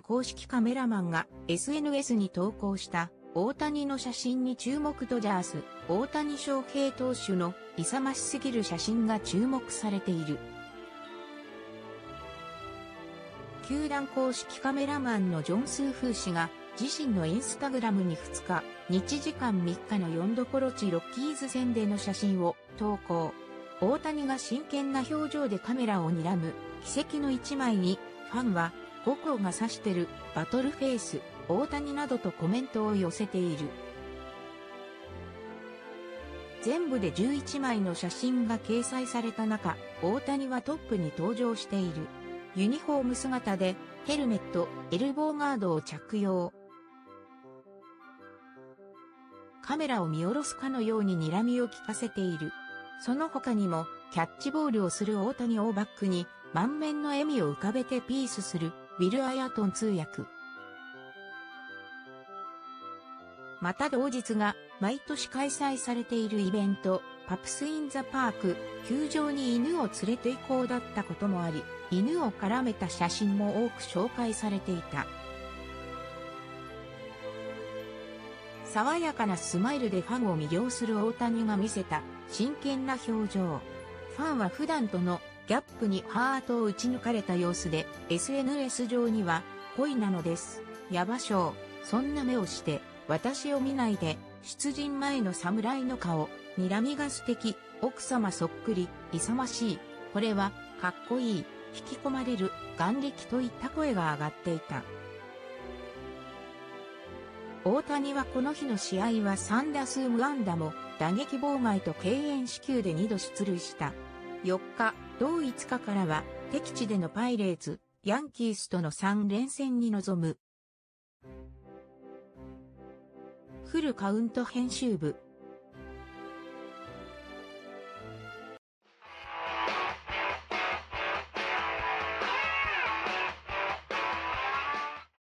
公式カメラマンが SNS に投稿した大谷の写真に注目ドジャース、大谷翔平投手の勇ましすぎる写真が注目されている。球団公式カメラマンのジョン・スーフー氏が自身のインスタグラムに2日、日時間3日の4度コロチロッキーズ戦での写真を投稿。大谷が真剣な表情でカメラを睨む奇跡の一枚にファンは母校が指してるバトルフェイス大谷などとコメントを寄せている。全部で11枚の写真が掲載された中、大谷はトップに登場している。ユニフォーム姿でヘルメット、エルボーガードを着用。カメラを見下ろすかのように睨みを聞かせている。その他にも、キャッチボールをする大谷をバックに、満面の笑みを浮かべてピースする、ウィル・アヤトン通訳。また同日が、毎年開催されているイベント、パプス・イン・ザ・パーク、球場に犬を連れて行こうだったこともあり、犬を絡めた写真も多く紹介されていた。爽やかなスマイルでファンを魅了する大谷が見せた真剣な表情。ファンは普段とのギャップにハートを打ち抜かれた様子で SNS 上には恋なのです。ヤバ賞。そんな目をして私を見ないで出陣前の侍の顔。睨みが素敵。奥様そっくり。勇ましい。これはかっこいい。引き込まれる。眼力といった声が上がっていた。大谷はこの日の試合は3打数無安打も打撃妨害と敬遠死球で2度出塁した。4日、同5日からは敵地でのパイレーツ、ヤンキースとの3連戦に臨む。フルカウント編集部